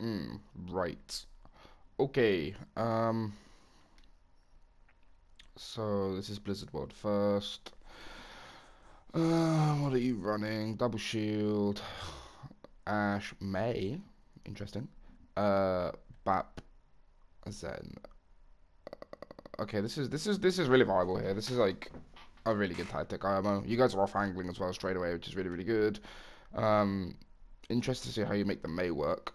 Mm, right. Okay. Um. So this is Blizzard World first. Uh, what are you running? Double shield. Ashe Mei. Interesting. Uh, Bap. Zen. Uh, okay, this is this is this is really viable here. This is like a really good tactic. I IMO. You guys are off angling as well straight away, which is really really good. Um, interested to see how you make the Mei work.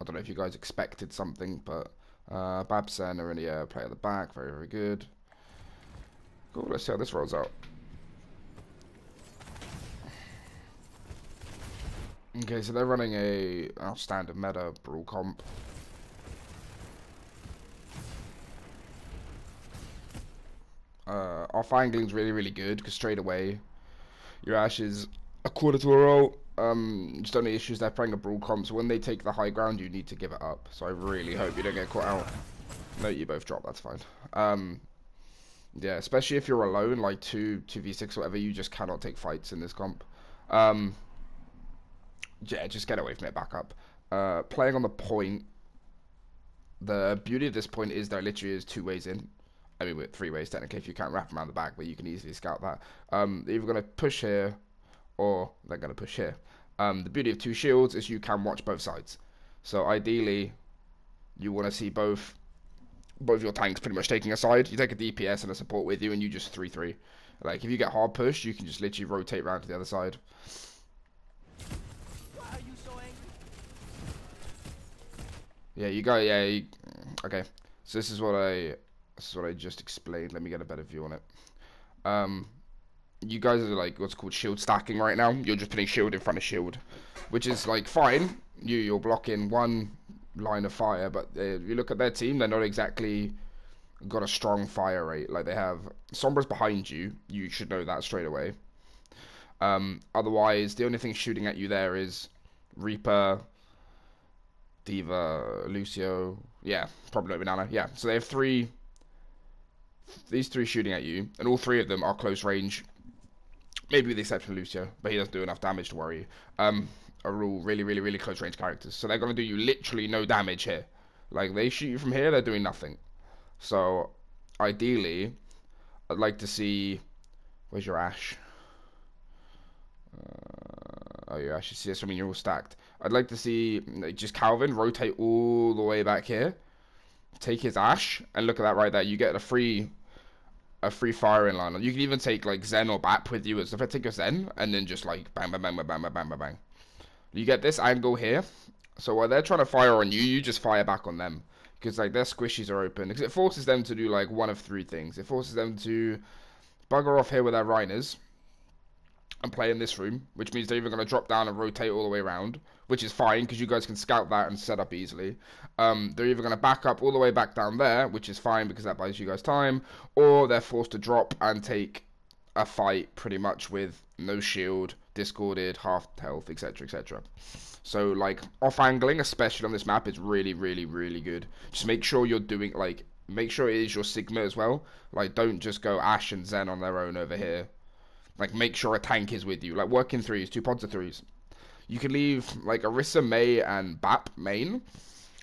I don't know if you guys expected something, but uh, Babsen are in the play at the back, very very good. Cool. Let's see how this rolls out. Okay, so they're running a our standard meta brawl comp. Uh, off angling's really, really good because straight away your Ashe is a quarter to a roll. Um, just only issues they're playing a brawl comp, so when they take the high ground, you need to give it up. So I really hope you don't get caught out. No, you both drop. That's fine. Um, yeah, especially if you're alone, like two, two v six, whatever. You just cannot take fights in this comp. Um, yeah, just get away from it. Back up. Uh, playing on the point. The beauty of this point is there literally is two ways in. I mean, with three ways technically if you can't wrap around the back, but you can easily scout that. Um, either going to push here, or they're going to push here. Um, the beauty of two shields is you can watch both sides. So ideally, you want to see both both your tanks pretty much taking a side. You take a DPS and a support with you, and you just 3-3. Like, if you get hard pushed, you can just literally rotate around to the other side. Yeah, you go. Yeah. You, okay. So this is what I. This is what I just explained. Let me get a better view on it. Um, you guys are like what's called shield stacking right now. You're just putting shield in front of shield, which is like fine. You you're blocking one line of fire, but uh, if you look at their team, they're not exactly got a strong fire rate. Like they have Sombra's behind you. You should know that straight away. Um, otherwise, the only thing shooting at you there is Reaper, D.Va, Lucio. Yeah, probably not Banana. Yeah, so they have three. These three shooting at you, and all three of them are close range. Maybe with the exception of Lucio, but he doesn't do enough damage to worry you. Um, are all really, really, really close range characters. So they're going to do you literally no damage here. Like, they shoot you from here, they're doing nothing. So, ideally, I'd like to see... Where's your Ashe? Uh, oh, your Ashe is here, so I mean you're all stacked. I'd like to see just Calvin rotate all the way back here. Take his Ashe, and look at that right there. You get a free a free firing line. You can even take like Zen or Bap with you. So if I take a Zen and then just like bang, bang, bang, bang, bang, bang, bang, bang. You get this angle here. So while they're trying to fire on you, you just fire back on them. Because like their squishies are open. Because it forces them to do like one of three things. It forces them to bugger off here with their Reiners and play in this room, which means they're either going to drop down and rotate all the way around, which is fine because you guys can scout that and set up easily. Um, they're either going to back up all the way back down there, which is fine because that buys you guys time, or they're forced to drop and take a fight pretty much with no shield, discorded, half health, etc., etc. So like off angling, especially on this map, is really, really, really good. Just make sure you're doing like make sure it is your Sigma as well. Like don't just go Ashe and Zen on their own over here. Like make sure a tank is with you. Like working threes, two pods of threes. You can leave like Orisa Mei and Bap main.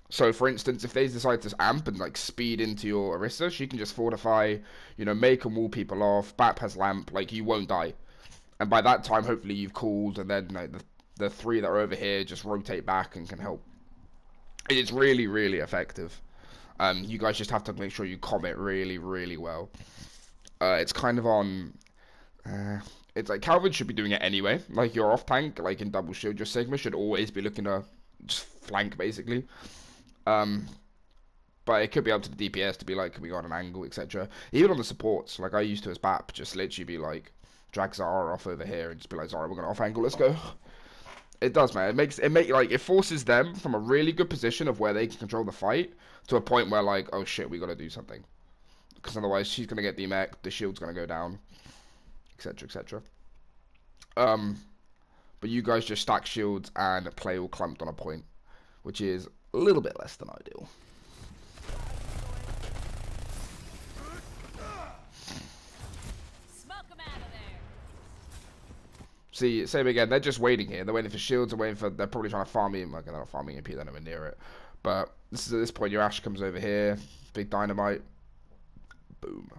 So for instance, if they decide to amp and like speed into your Orisa, she can just fortify, you know, Mei can wall people off, Bap has lamp, like you won't die. And by that time hopefully you've called and then like, the the three that are over here just rotate back and can help. It's really, really effective. Um, you guys just have to make sure you commit really, really well. Uh, it's kind of on uh, it's like Calvin should be doing it anyway. Like your off tank, like in double shield, your Sigma should always be looking to just flank basically. Um, but it could be up to the DPS to be like, can we go on an angle, etc. Even on the supports, like I used to as BAP, just literally be like, drag Zarya off over here and just be like, Zarya, we're gonna off angle, let's go. It does, man. It makes it make like it forces them from a really good position of where they can control the fight to a point where like, oh shit, we gotta do something. Because otherwise she's gonna get DMEC, the shield's gonna go down etc., etc. Um, but you guys just stack shields and play all clumped on a point, which is a little bit less than ideal. See, same again. They're just waiting here. They're waiting for shields. They're waiting for. They're probably trying to farm me. Like they're not farming EMP. They're nowhere near it. But this is at this point. Your Ash comes over here. Big dynamite. Boom.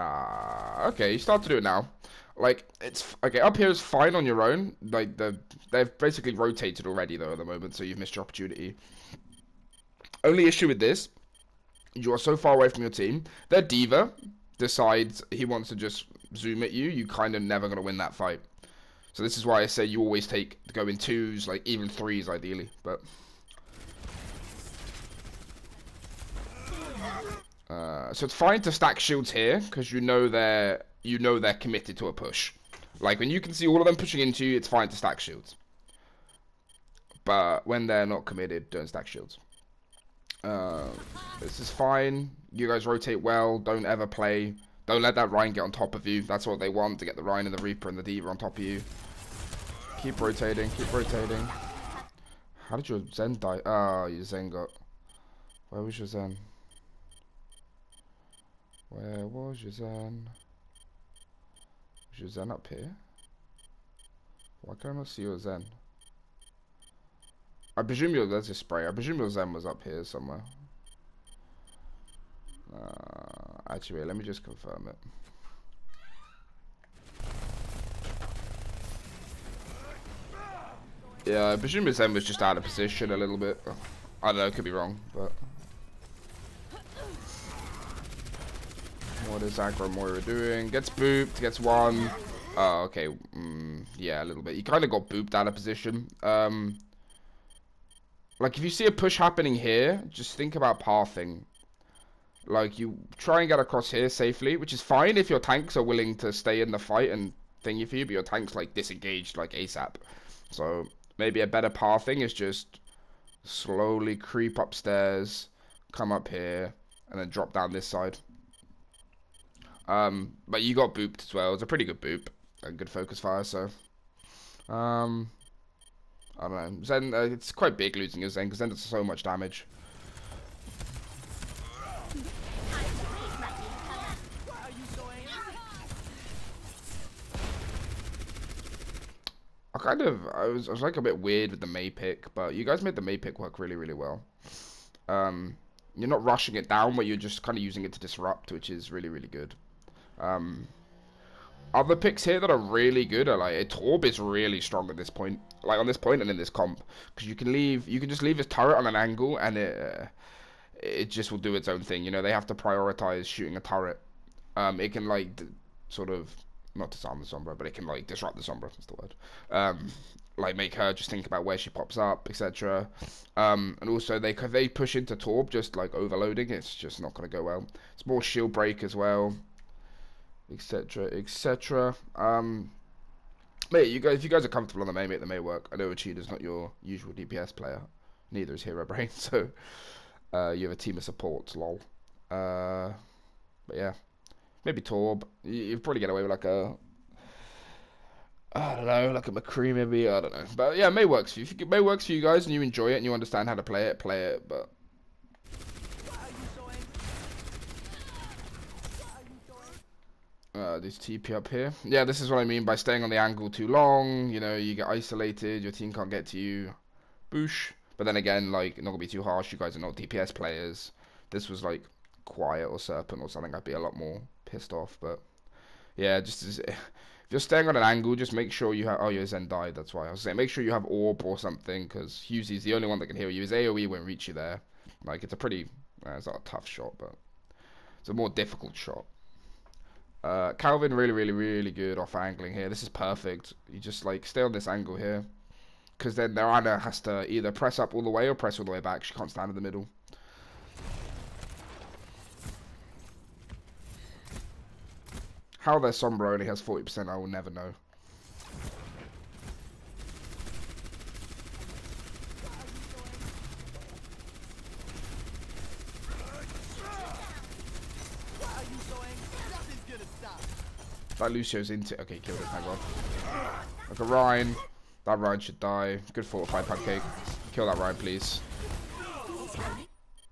Ah, okay. You start to do it now. Like it's okay. Up here is fine on your own. Like the they've basically rotated already though at the moment, so you've missed your opportunity. Only issue with this, you are so far away from your team. Their D.Va decides he wants to just zoom at you. You kind of never gonna win that fight. So this is why I say you always take go in twos, like even threes ideally. But uh, so it's fine to stack shields here because you know they're you know they're committed to a push. Like when you can see all of them pushing into you, it's fine to stack shields. But when they're not committed, don't stack shields. Uh, this is fine. You guys rotate well. Don't ever play. Don't let that Rein get on top of you. That's what they want, to get the Rein and the Reaper and the D.Va on top of you. Keep rotating, keep rotating. How did your Zen die? Oh, your Zen got... Where was your Zen? Where was your Zen up here? Why can I not see your Zen? I presume your that's a spray. I presume your Zen was up here somewhere. Uh, actually, let me just confirm it. Yeah, I presume his Zen was just out of position a little bit. I don't know, could be wrong, but. What is Aggro Moira doing? Gets booped, gets one. Oh, okay. Mm, yeah, a little bit. He kind of got booped out of position. Um, like, if you see a push happening here, just think about pathing. Like, you try and get across here safely, which is fine if your tanks are willing to stay in the fight and thingy for you, but your tank's, like, disengaged, like, ASAP. So, maybe a better pathing is just slowly creep upstairs, come up here, and then drop down this side. Um, but you got booped as well. It's a pretty good boop. A good focus fire, so... Um, I don't know. Zen, uh, it's quite big losing your Zen, because Zen does so much damage. I kind of, I was, I was like a bit weird with the Mei pick, but you guys made the Mei pick work really, really well. Um, you're not rushing it down, but you're just kind of using it to disrupt, which is really, really good. Um, other picks here that are really good are like Torb is really strong at this point, like on this point and in this comp, because you can leave, you can just leave his turret on an angle and it, uh, it just will do its own thing. You know, they have to prioritize shooting a turret. Um, it can like sort of not disarm the Sombra, but it can like disrupt the Sombra. That's the word. Um, like make her just think about where she pops up, etc. Um, and also they they push into Torb just like overloading. It's just not going to go well. It's more shield break as well etc., etc. Um, mate, you guys, if you guys are comfortable on the Mei, mate, the Mei work. I know Uchida's not your usual DPS player. Neither is Hero Brain, so uh, you have a team of supports, lol. Uh, but yeah, maybe Torb. You, you'd probably get away with like a I don't know, like a McCree maybe, I don't know. But yeah, Mei works for you. Mei works for you guys and you enjoy it and you understand how to play it, play it. But Uh, this TP up here. Yeah, this is what I mean by staying on the angle too long. You know, you get isolated, your team can't get to you. Boosh. But then again, like, not gonna be too harsh. You guys are not DPS players. This was like Quiet or Serpent or something. I'd be a lot more pissed off. But yeah, just as, if you're staying on an angle, just make sure you have. Oh, your Zen died. That's why I was saying. Make sure you have Orb or something, because Hughesy's the only one that can heal you. His AOE won't reach you there. Like, it's a pretty. Uh, it's not a tough shot, but it's a more difficult shot. Uh, Calvin really, really, really good off angling here. This is perfect. You just like stay on this angle here. Because then their Ana has to either press up all the way or press all the way back. She can't stand in the middle. How their Sombra only has 40% I will never know. That Lucio's into Okay, kill it, thank god. Like a Rein. That Rein should die. Good fortified pancake. Kill that Rein, please.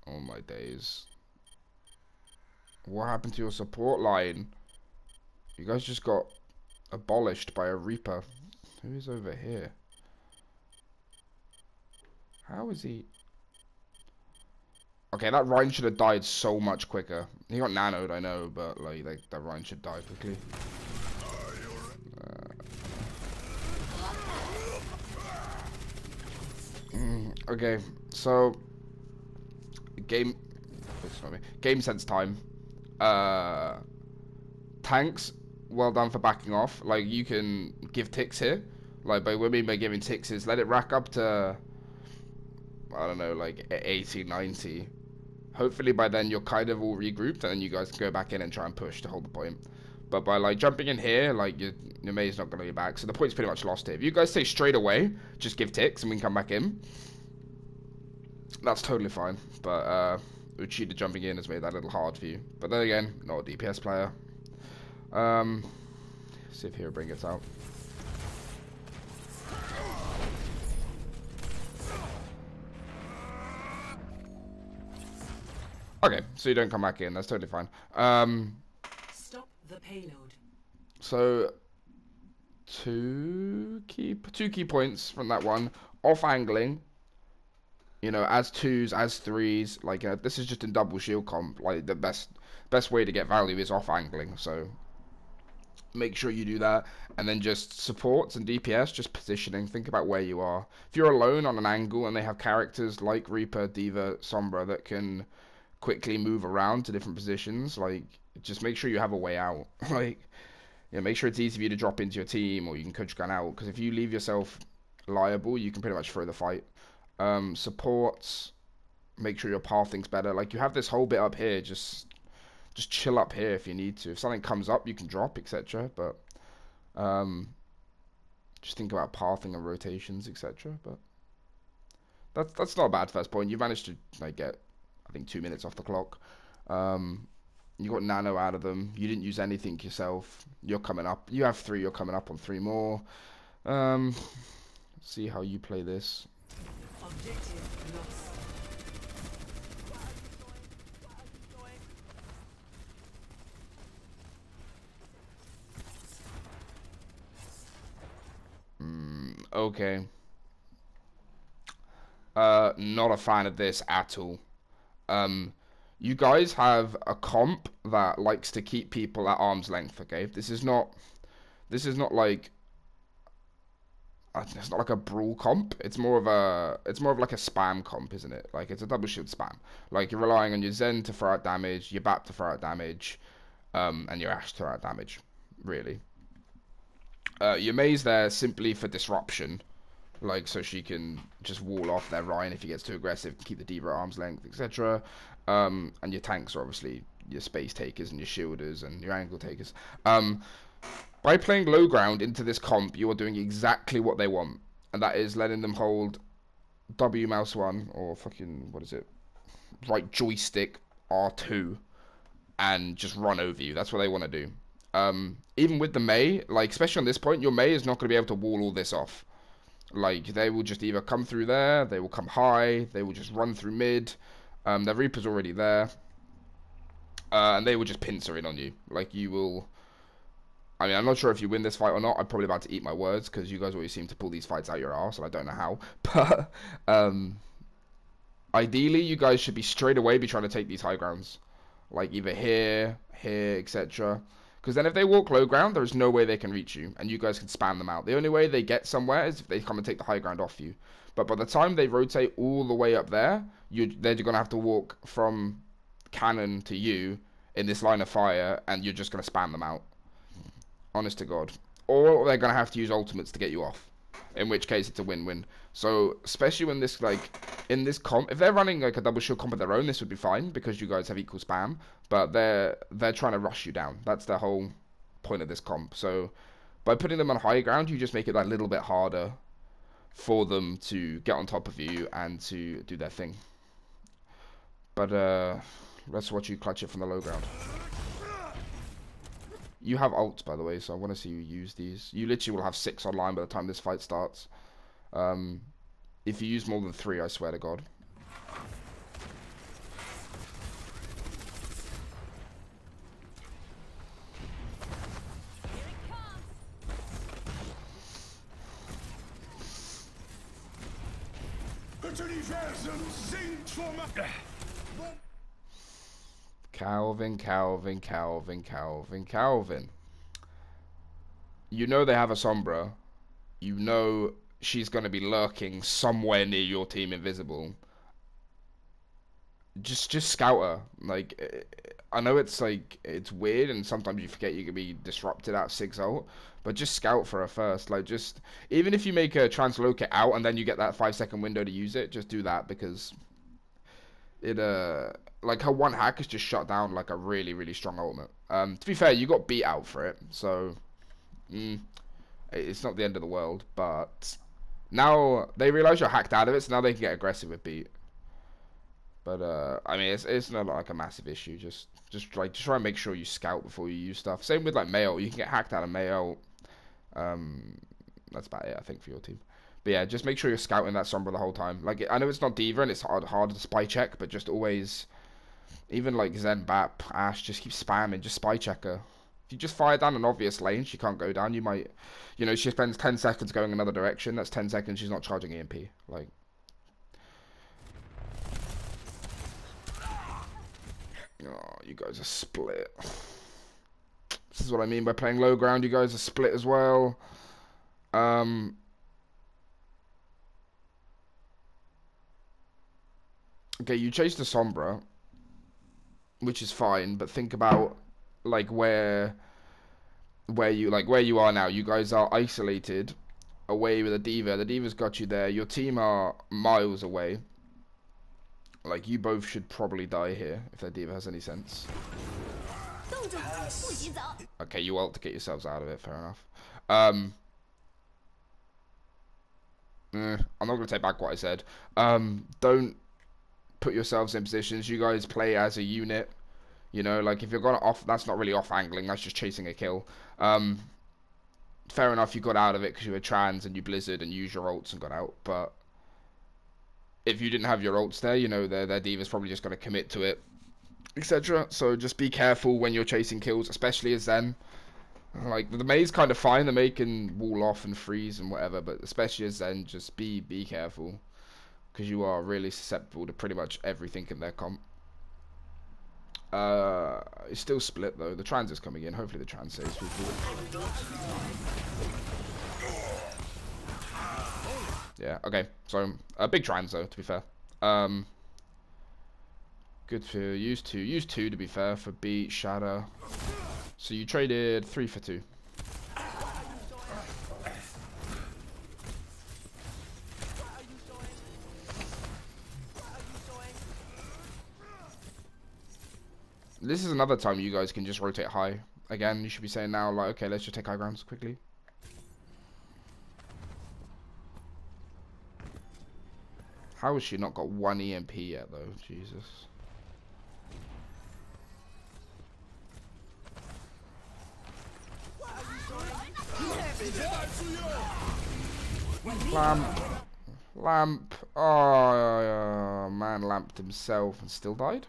Oh my days. What happened to your support line? You guys just got abolished by a Reaper. Who is over here? How is he... Okay, that Rein should have died so much quicker. He got nanoed, I know, but like, like that Rein should die quickly. Uh, mm, okay, so game, sorry, game sense time. Uh, tanks, well done for backing off. Like you can give ticks here. Like by mean by giving ticks is let it rack up to I don't know, like 80, 90. Hopefully by then you're kind of all regrouped and then you guys can go back in and try and push to hold the point. But by like jumping in here, like your, your Mei's not going to be back. So the point's pretty much lost here. If you guys say straight away, just give ticks and we can come back in. That's totally fine. But uh, Uchida jumping in has made that a little hard for you. But then again, not a DPS player. Um, see if he'll bring it out. Okay, so you don't come back in. That's totally fine. Um, the payload. So two key two key points from that one. Off angling. You know, as twos, as threes. Like uh, this is just in double shield comp. Like the best best way to get value is off angling. So make sure you do that and then just supports and dps just positioning think about where you are if you're alone on an angle and they have characters like reaper D.Va, sombra that can quickly move around to different positions. Like, just make sure you have a way out. like, yeah, make sure it's easy for you to drop into your team, or you can coach gun out. Because if you leave yourself liable, you can pretty much throw the fight. Um, supports, make sure your pathing's better. Like, you have this whole bit up here. Just, just chill up here if you need to. If something comes up, you can drop, etc. But, um, just think about pathing and rotations, etc. But that's that's not a bad first point. You managed to like get I think two minutes off the clock. Um, you got nano out of them. You didn't use anything yourself. You're coming up. You have three. You're coming up on three more. Um, see how you play this. Mm, okay. Uh, not a fan of this at all. Um, you guys have a comp that likes to keep people at arm's length. Okay, this is not, this is not like, uh, it's not like a brawl comp. It's more of a, it's more of like a spam comp, isn't it? Like it's a double shield spam. Like you're relying on your Zen to throw out damage, your Bap to throw out damage, um, and your Ashe to throw out damage. Really. Uh, your Mei's there simply for disruption like so she can just wall off their Rein if he gets too aggressive, keep the D.Va at arm's length, etc. Um, and your tanks are obviously your space takers and your shielders and your angle takers. Um, by playing low ground into this comp, you are doing exactly what they want, and that is letting them hold W mouse one or fucking what is it, right joystick R2, and just run over you. That's what they want to do. Um, even with the Mei, like especially on this point, your Mei is not going to be able to wall all this off. Like they will just either come through there, they will come high, they will just run through mid. Um, their Reaper's already there, uh, and they will just pincer in on you. Like you will. I mean, I'm not sure if you win this fight or not. I'm probably about to eat my words because you guys always seem to pull these fights out your ass, and I don't know how. But um, ideally, you guys should be straight away be trying to take these high grounds, like either here, here, etc. Because then if they walk low ground, there is no way they can reach you, and you guys can spam them out. The only way they get somewhere is if they come and take the high ground off you. But by the time they rotate all the way up there, you they're going to have to walk from cannon to you in this line of fire, and you're just going to spam them out. Honest to God. Or they're going to have to use ultimates to get you off. In which case, it's a win-win. So, especially when this, like, in this comp, if they're running, like, a double shield comp of their own, this would be fine, because you guys have equal spam but they're they're trying to rush you down. That's the whole point of this comp. So by putting them on high ground, you just make it that little bit harder for them to get on top of you and to do their thing. But uh, let's watch you clutch it from the low ground. You have ults, by the way, so I want to see you use these. You literally will have six online by the time this fight starts. Um, if you use more than three, I swear to God. Calvin, Calvin, Calvin, Calvin, Calvin. You know they have a Sombra. You know she's going to be lurking somewhere near your team invisible. Just just scout her. Like I know it's like it's weird and sometimes you forget you can be disrupted at 6 ult, but just scout for her first. Like just even if you make a translocate out and then you get that 5 second window to use it, just do that because it uh like her one hack is just shut down like a really really strong ultimate. Um, to be fair, you got beat out for it, so mm, it's not the end of the world. But now they realize you're hacked out of it, so now they can get aggressive with beat. But uh, I mean, it's it's not like a massive issue. Just just like just try and make sure you scout before you use stuff. Same with like Mayo, you can get hacked out of Mayo. Um, that's about it, I think, for your team. But yeah, just make sure you're scouting that Sombra the whole time. Like I know it's not D.Va and it's hard hard to spy check, but just always, even like Zen Bap, Ashe, just keep spamming, just spy check her. If you just fire down an obvious lane, she can't go down. You might, you know, she spends ten seconds going another direction. That's ten seconds she's not charging EMP. Like. Oh, you guys are split. This is what I mean by playing low ground. You guys are split as well. Um, okay, you chase the Sombra, which is fine, but think about like where where you like where you are now. You guys are isolated away with a D.Va. The D.Va's got you there. Your team are miles away. Like, you both should probably die here, if that D.Va has any sense. Okay, you ult to get yourselves out of it, fair enough. Um, eh, I'm not going to take back what I said. Um, don't put yourselves in positions. You guys play as a unit. You know, like, if you're going to off... That's not really off-angling, that's just chasing a kill. Um, fair enough, you got out of it because you were trans and you blizzard and used your ults and got out, but if you didn't have your ults there, you know, their their D.Va's probably just gonna commit to it etc. So just be careful when you're chasing kills, especially as Zen. Like the Mei's kind of fine, the Mei can wall off and freeze and whatever, but especially as Zen, just be be careful because you are really susceptible to pretty much everything in their comp. Uh, it's still split though. The trans is coming in. Hopefully the trans saves people. Yeah. Okay. So a big trans though. To be fair. Um. Good for use two. Use two to be fair for beat shadow. So you traded three for two. This is another time you guys can just rotate high. Again, you should be saying now, like, okay, let's just take high grounds quickly. How has she not got one EMP yet, though? Jesus. Lamp. Lamp. Oh, man lamped himself and still died.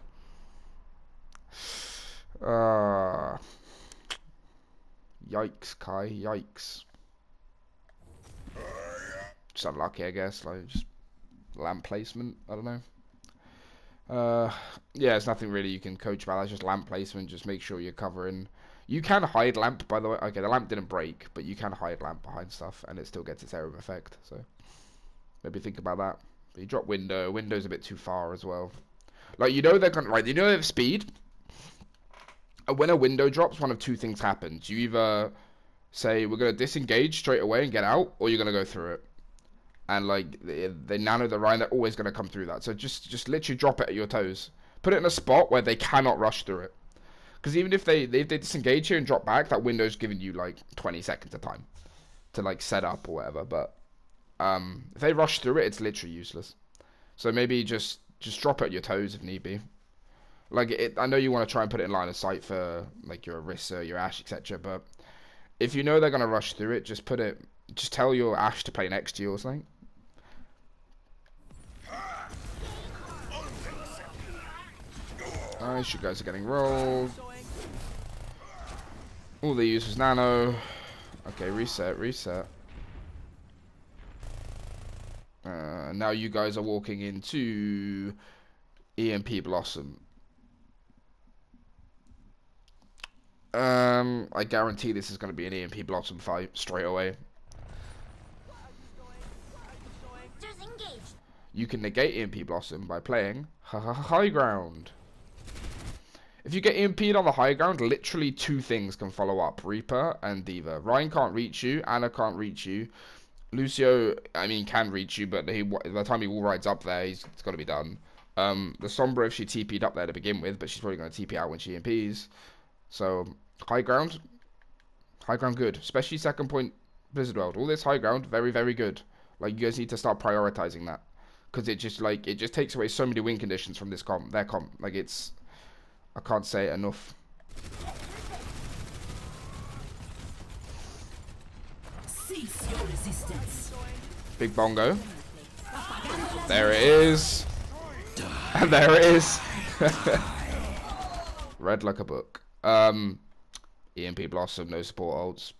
Uh, yikes, Kai. Yikes. Just unlucky, I guess. Like, just lamp placement. I don't know. Uh, yeah, it's nothing really you can coach about. That's just lamp placement. Just make sure you're covering. You can hide lamp, by the way. Okay, the lamp didn't break, but you can hide lamp behind stuff, and it still gets its Aram effect. So maybe think about that. But you drop window. Window's a bit too far as well. Like you know they're gonna right. You know they have speed. And when a window drops, one of two things happens. You either say we're gonna disengage straight away and get out, or you're gonna go through it. And like they, they nano the Rein, they're always gonna come through that. So just just literally drop it at your toes. Put it in a spot where they cannot rush through it. Because even if they, they they disengage here and drop back, that window's giving you like 20 seconds of time to like set up or whatever. But um, if they rush through it, it's literally useless. So maybe just just drop it at your toes if need be. Like it, I know you want to try and put it in line of sight for like your Orisa, your Ashe, etc. But if you know they're gonna rush through it, just put it. Just tell your Ashe to play next to you or something. Nice, you guys are getting rolled. All they use was nano. Okay, reset, reset. Uh, now you guys are walking into EMP Blossom. Um, I guarantee this is going to be an EMP Blossom fight straight away. You can negate EMP Blossom by playing High Ground. If you get EMP'd on the high ground, literally two things can follow up. Reaper and D.Va. Rein can't reach you, Ana can't reach you. Lucio, I mean, can reach you, but he, by the time he wall rides up there, he's, it's got to be done. Um, the Sombra, if she TP'd up there to begin with, but she's probably going to TP out when she EMPs. So, high ground, high ground good. Especially second point Blizzard World. All this high ground, very, very good. Like, you guys need to start prioritizing that. Because it just, like, it just takes away so many win conditions from this comp, their comp. Like, it's, I can't say it enough. Cease your resistance. Big bongo. There it is. And there it is. Read like a book. Um, EMP Blossom, no support holds.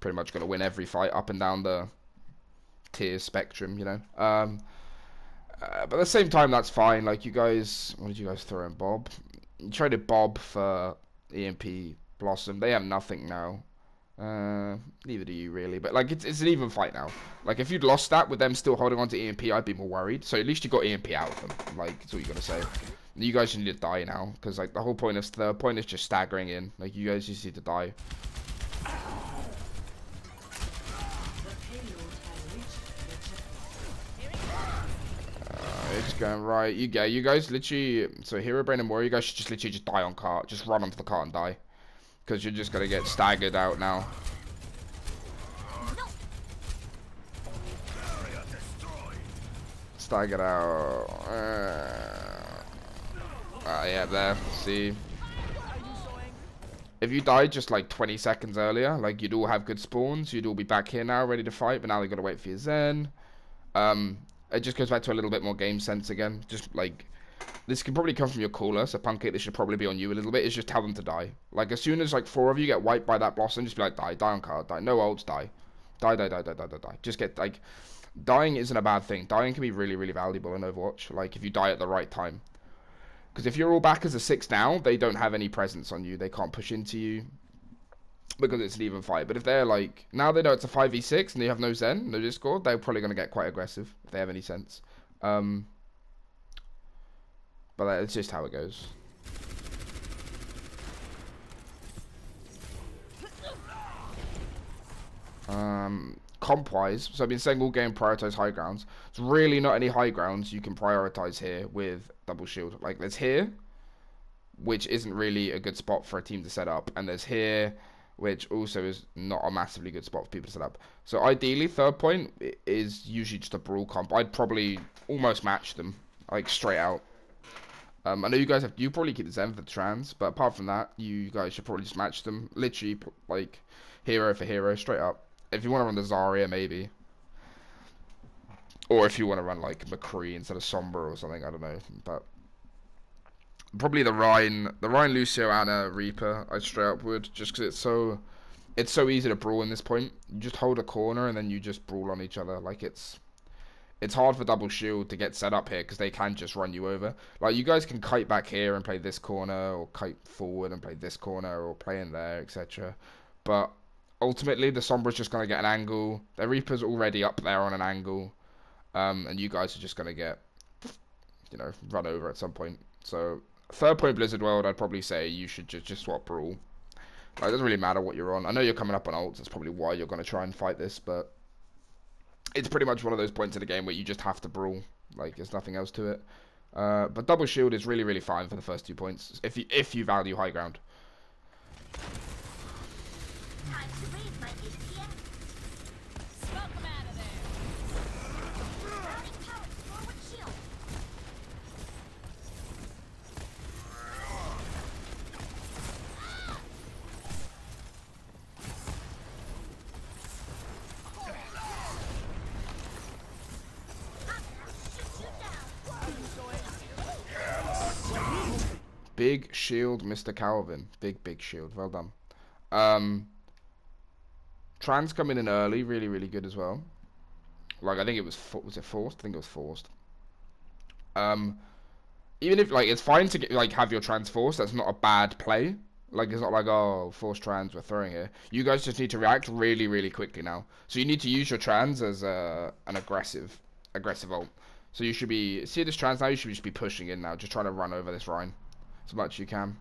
Pretty much going to win every fight up and down the tier spectrum, you know. Um, uh, but at the same time, that's fine. Like, you guys, what did you guys throw in Bob? You traded Bob for EMP Blossom. They have nothing now. Uh, neither do you really, but like it's it's an even fight now. Like if you'd lost that with them still holding on to EMP, I'd be more worried. So at least you got EMP out of them. Like that's all you gotta say. You guys need to die now because like the whole point is the point is just staggering in. Like you guys just need to die. Going right. You go. You guys literally. So hero brain and warrior. You guys should just literally just die on cart. Just run onto the cart and die. Because you're just gonna get staggered out now. Staggered out. Uh, ah, yeah, there. See. If you died just like 20 seconds earlier, like you'd all have good spawns, you'd all be back here now, ready to fight. But now they gotta wait for your Zen. Um, it just goes back to a little bit more game sense again. Just like this can probably come from your caller, so Pancake, this should probably be on you a little bit, is just tell them to die. Like, as soon as, like, four of you get wiped by that Blossom, just be like, die, die on card, die. No olds, die. Die, die, die, die, die, die, die. Just get, like, dying isn't a bad thing. Dying can be really, really valuable in Overwatch, like, if you die at the right time. Because if you're all back as a 6 now, they don't have any presence on you. They can't push into you because it's an even fight. But if they're, like, now they know it's a 5v6 and they have no Zen, no Discord, they're probably going to get quite aggressive, if they have any sense. Um... But that's just how it goes. Um, comp-wise, so I've been saying all game prioritize high grounds. It's really not any high grounds you can prioritize here with double shield. Like there's here, which isn't really a good spot for a team to set up, and there's here, which also is not a massively good spot for people to set up. So ideally, third point is usually just a brawl comp. I'd probably almost match them, like straight out. Um, I know you guys have, you probably keep the Zen for the trans, but apart from that, you guys should probably just match them. Literally, like, hero for hero, straight up. If you want to run the Zarya, maybe. Or if you want to run, like, McCree instead of Sombra or something, I don't know. But, probably the Rein, the Lucio, Ana, Reaper, I straight up would, just because it's so, it's so easy to brawl in this point. You just hold a corner and then you just brawl on each other, like it's it's hard for double shield to get set up here because they can just run you over. Like you guys can kite back here and play this corner, or kite forward and play this corner, or play in there, etc. But ultimately, the Sombra's just gonna get an angle. The Reaper's already up there on an angle, um, and you guys are just gonna get, you know, run over at some point. So third point Blizzard World, I'd probably say you should just just swap brawl. Like, it doesn't really matter what you're on. I know you're coming up on ults. That's probably why you're gonna try and fight this, but it's pretty much one of those points in the game where you just have to brawl. Like there's nothing else to it. Uh, but double shield is really really fine for the first two points if you if you value high ground. Time to raise my APM. Smoke 'em out of there. Routing power to forward shield. Shoot you down. Big shield, Mr. Calvin. Big big shield. Well done. Um, Trans coming in early, really really good as well. Like I think it was was it forced? I think it was forced. Um, even if like it's fine to get like have your trans forced. That's not a bad play. Like it's not like oh forced trans we're throwing here. You guys just need to react really really quickly now. So you need to use your trans as uh, an aggressive aggressive ult. So you should be see this trans now. You should just be pushing in now, just trying to run over this Rein as much as you can.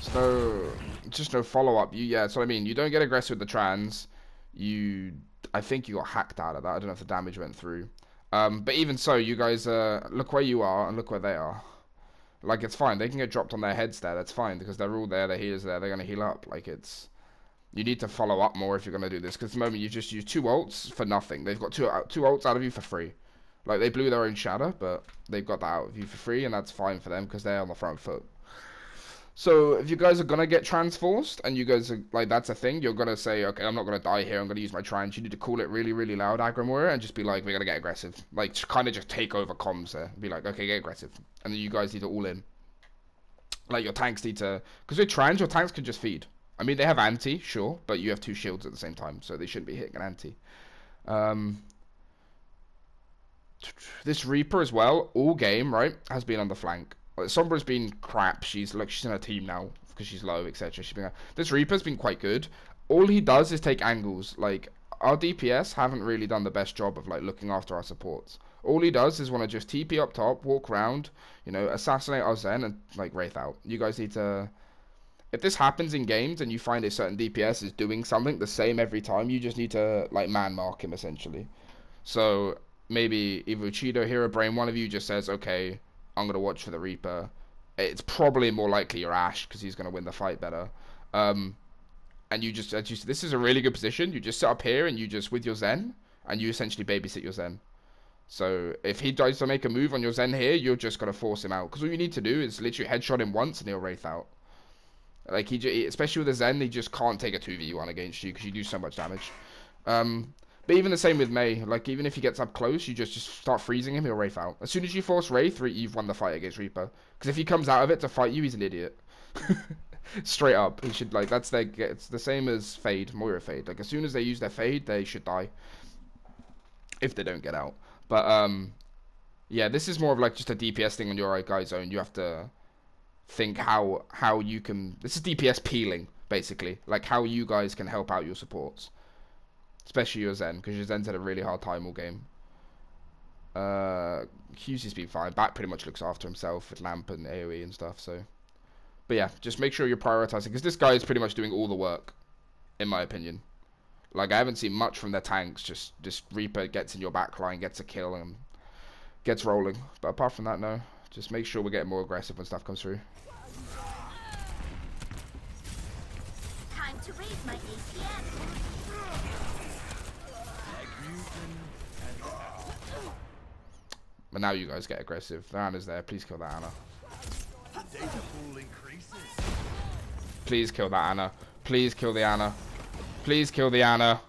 So just no follow up. You yeah, that's what I mean. You don't get aggressive with the trans. You I think you got hacked out of that. I don't know if the damage went through. Um, but even so, you guys uh, look where you are and look where they are. Like it's fine. They can get dropped on their heads there. That's fine because they're all there. Their healers there. They're gonna heal up. Like it's. You need to follow up more if you're gonna do this. Because at the moment you just use two ults for nothing. They've got two uh, two ults out of you for free. Like they blew their own shatter, but they've got that out of you for free, and that's fine for them because they're on the front foot. So if you guys are gonna get transforced and you guys are like that's a thing, you're gonna say, okay, I'm not gonna die here. I'm gonna use my trans. You need to call it really, really loud, aggro and just be like, we're gonna get aggressive. Like kind of just take over comms there. Be like, okay, get aggressive, and then you guys need to all in. Like your tanks need to, because with trans, your tanks can just feed. I mean, they have anti, sure, but you have two shields at the same time, so they shouldn't be hitting an anti. Um, this Reaper as well, all game, right, has been on the flank. Like, Sombra's been crap. She's like she's in her team now because she's low, etc. She's been this Reaper's been quite good. All he does is take angles. Like our DPS haven't really done the best job of like looking after our supports. All he does is want to just TP up top, walk around, you know, assassinate our Zen and like Wraith out. You guys need to. If this happens in games and you find a certain DPS is doing something the same every time, you just need to like man mark him essentially. So maybe either Cheeto, Hero Brain, one of you just says, okay, I'm gonna watch for the Reaper. It's probably more likely you're Ashe because he's gonna win the fight better. Um, and you just, as you, said, this is a really good position. You just sit up here and you just with your Zen, and you essentially babysit your Zen. So if he tries to make a move on your Zen here, you're just gonna force him out because all you need to do is literally headshot him once and he'll wraith out. Like he, especially with the Zen, he just can't take a two v one against you because you do so much damage. Um, but even the same with Mei. Like even if he gets up close, you just just start freezing him. He'll wraith out. As soon as you force wraith, you've won the fight against Reaper. Because if he comes out of it to fight you, he's an idiot. Straight up, he should like that's their. It's the same as Fade, Moira Fade. Like as soon as they use their Fade, they should die. If they don't get out. But um, yeah, this is more of like just a DPS thing on your guy's own. You have to think how how you can. This is DPS peeling basically, like how you guys can help out your supports, especially your Zen, because your Zen's had a really hard time all game. Uh, Hughes been fine. Bap pretty much looks after himself with Lamp and AOE and stuff. So, but yeah, just make sure you're prioritizing because this guy is pretty much doing all the work, in my opinion. Like I haven't seen much from their tanks. Just just Reaper gets in your back line, gets a kill, and gets rolling. But apart from that, no. Just make sure we're getting more aggressive when stuff comes through. Time to raise my APM. But now you guys get aggressive. The Ana's there. Please kill that Ana. Data pool increases. Please kill that Ana. Please kill the Ana. Please kill the Ana.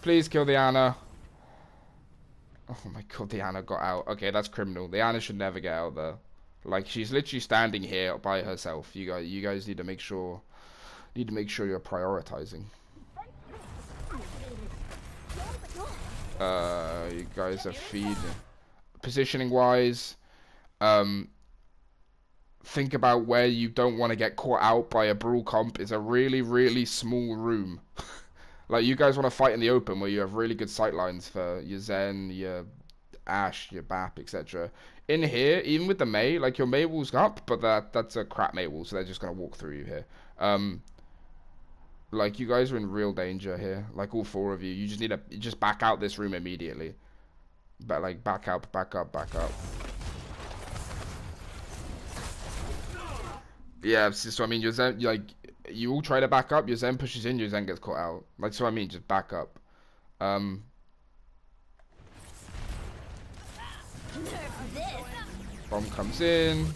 Please kill the Ana. Oh my god, the Ana got out. Okay, that's criminal. The Ana should never get out there. Like she's literally standing here by herself. You guys, you guys need to make sure, need to make sure you're prioritizing. Uh, you guys are feeding. Positioning wise, um, think about where you don't want to get caught out by a brawl comp is a really, really small room. like you guys want to fight in the open where you have really good sight lines for your Zen, your Ashe, your Bap, etc. In here, even with the Mei, like your Mei wall's up, but that that's a crap Mei wall, so they're just gonna walk through you here. Um, like you guys are in real danger here. Like all four of you, you just need to just back out this room immediately. But like back up, back up, back up. Yeah, so, so I mean, your Zen, like, you all try to back up, your Zen pushes in, your Zen gets caught out. Like, so I mean, just back up. Um, bomb comes in.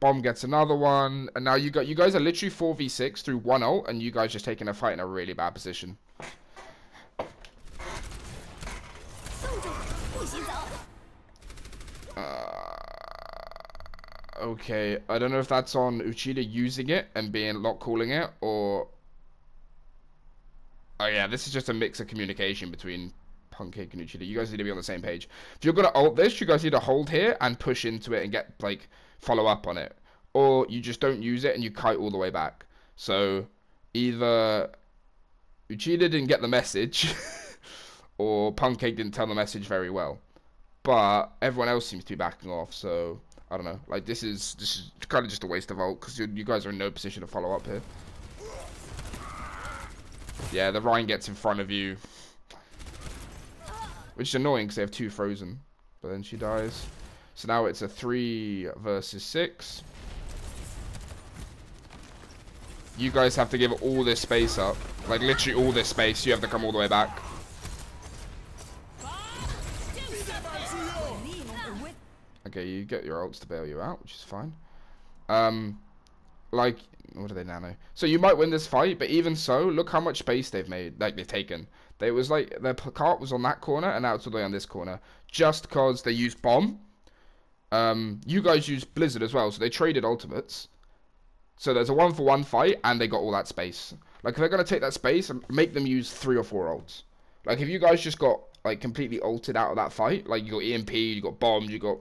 Bomb gets another one, and now you got you guys are literally four v six through one ult, and you guys just taking a fight in a really bad position. Okay, I don't know if that's on Uchida using it and being not calling it, or... Oh yeah, this is just a mix of communication between Pancake and Uchida. You guys need to be on the same page. If you're gonna ult this, you guys need to hold here and push into it and get, like, follow up on it. Or you just don't use it and you kite all the way back. So, either Uchida didn't get the message, or Pancake didn't tell the message very well. But everyone else seems to be backing off, so I don't know. Like this is this is kind of just a waste of ult because you, guys are in no position to follow up here. Yeah, the Rein gets in front of you, which is annoying because they have two frozen. But then she dies. So now it's a three versus six. You guys have to give all this space up. Like literally all this space. You have to come all the way back. Okay, you get your ults to bail you out, which is fine. Um, like, what are they nano? So you might win this fight, but even so, look how much space they've made, like they've taken. They was like their cart was on that corner, and now it's all the way on this corner, just cause they used bomb. Um, you guys used Blizzard as well, so they traded ultimates. So there's a one for one fight, and they got all that space. Like if they're gonna take that space and make them use three or four ults. Like if you guys just got like completely altered out of that fight, like you got EMP, you got bombed, you got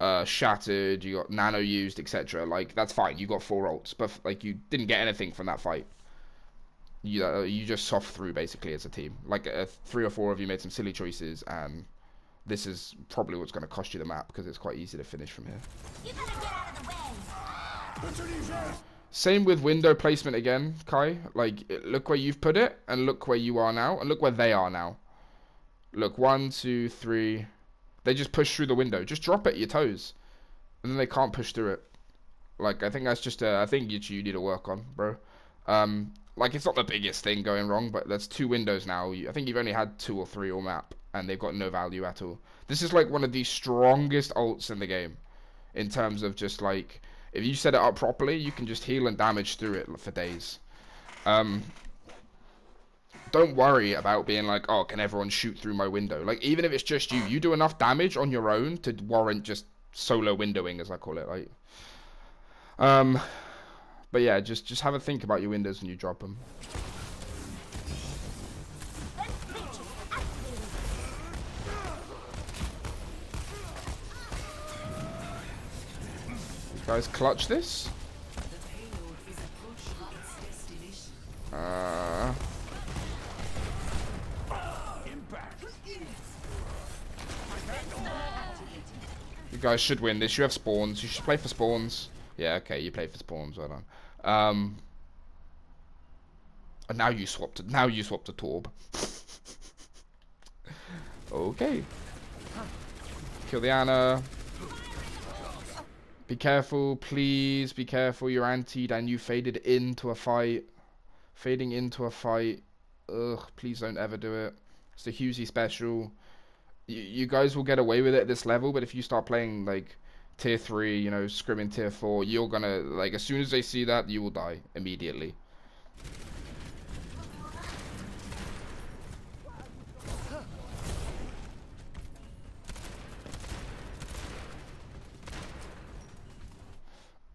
uh, shattered, you got nano used, etc. Like that's fine. You got four ults, but like you didn't get anything from that fight. You uh, you just soft through basically as a team. Like uh, three or four of you made some silly choices, and this is probably what's going to cost you the map because it's quite easy to finish from here. You get out of the way. Same with window placement again, Kai. Like look where you've put it, and look where you are now, and look where they are now. Look, one, two, three. They just push through the window. Just drop it at your toes, and then they can't push through it. Like I think that's just a. I think you you need to work on, bro. Um, like it's not the biggest thing going wrong, but there's two windows now. I think you've only had two or three all map, and they've got no value at all. This is like one of the strongest ults in the game, in terms of just like if you set it up properly, you can just heal and damage through it for days. Um, don't worry about being like, oh, can everyone shoot through my window? Like, even if it's just you, you do enough damage on your own to warrant just solo windowing, as I call it. Like, um, but yeah, just just have a think about your windows when you drop them. Guys clutch this? Uh, you guys should win this. You have spawns. You should play for spawns. Yeah, okay, you play for spawns. Well done. Um, and now you swapped. Now you swapped to Torb. okay. Kill the Ana. Be careful, please. Be careful. You're antied and you faded into a fight. Fading into a fight. Ugh, please don't ever do it. It's the Husey special. You, you guys will get away with it at this level, but if you start playing like tier 3, you know, scrimming tier 4, you're gonna, like, as soon as they see that, you will die immediately.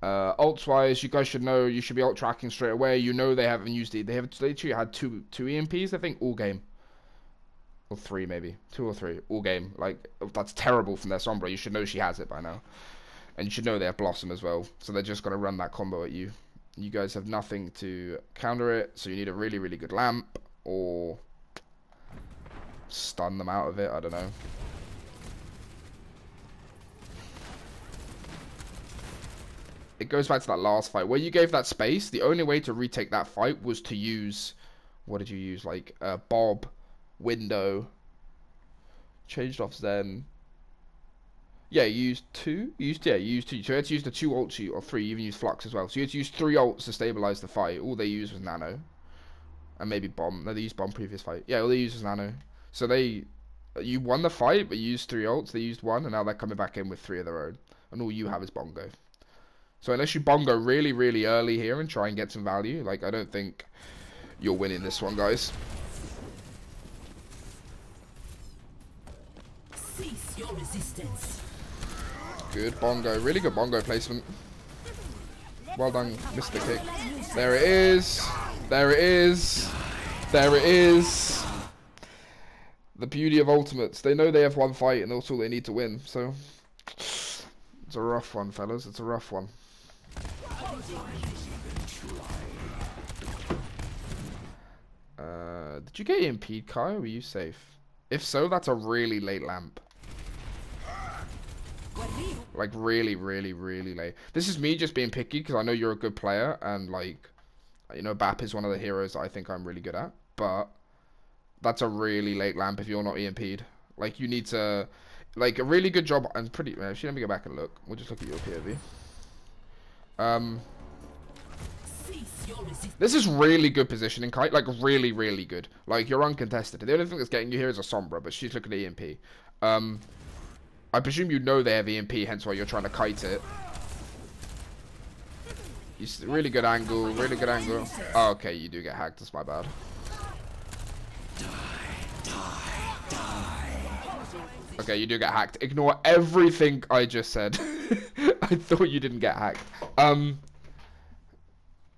Uh, ults wise, you guys should know you should be alt tracking straight away. You know they haven't used it. They have they literally had two two EMPs, I think, all game. Or three maybe. Two or three. All game. Like that's terrible from their Sombra. You should know she has it by now. And you should know they have Blossom as well. So they're just gonna run that combo at you. You guys have nothing to counter it, so you need a really, really good lamp or stun them out of it, I don't know. it goes back to that last fight where you gave that space. The only way to retake that fight was to use what did you use? Like uh, Bob, window, changed off Zen. Yeah, used two. Used yeah, you used two. So you had to use the two ults you or three. You even used Flux as well. So you had to use three ults to stabilize the fight. All they used was Nano, and maybe Bomb. No, they used Bomb previous fight. Yeah, all they used was Nano. So they, you won the fight, but you used three ults. They used one, and now they're coming back in with three of their own. And all you have is Bongo. So unless you bongo really, really early here and try and get some value, like I don't think you're winning this one, guys. Cease your resistance. Good bongo. Really good bongo placement. Well done, Mr. Kick. There it is. There it is. There it is. The beauty of ultimates. They know they have one fight and that's all they need to win. So it's a rough one, fellas. It's a rough one. Uh, did you get EMP'd, Kai? Were you safe? If so, that's a really late lamp. Like really, really, really late. This is me just being picky because I know you're a good player and like, you know, Bap is one of the heroes that I think I'm really good at. But that's a really late lamp if you're not EMP'd. Like you need to, like a really good job and pretty. Actually, let me go back and look. We'll just look at your POV. Um, this is really good positioning, Kite. Like really, really good. Like you're uncontested. The only thing that's getting you here is a Sombra, but she's looking at EMP. Um, I presume you know they have EMP, hence why you're trying to kite it. You s- really good angle, really good angle. Oh, okay, you do get hacked. That's my bad. Okay, you do get hacked. Ignore everything I just said. I thought you didn't get hacked. Um.